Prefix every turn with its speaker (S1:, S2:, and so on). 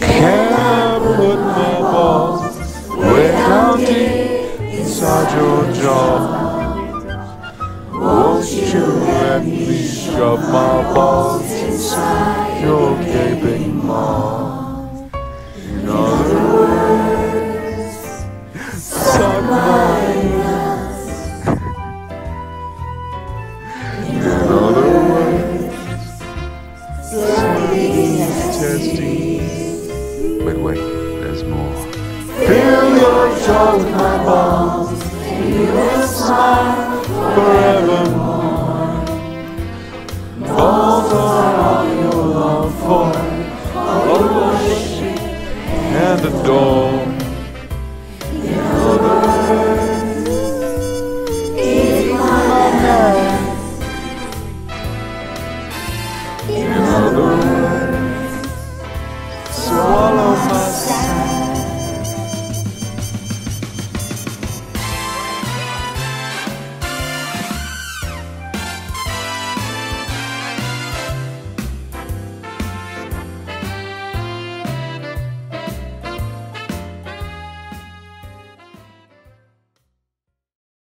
S1: Can't put my balls way down deep inside your jaw. Won't you let me shove my balls inside your gaping maw? In other words, suck my testing.
S2: But wait, there's more.
S1: Fill your jaw with my balls, and you will smile forevermore. Balls are all you long for, all you worship and adore. follow my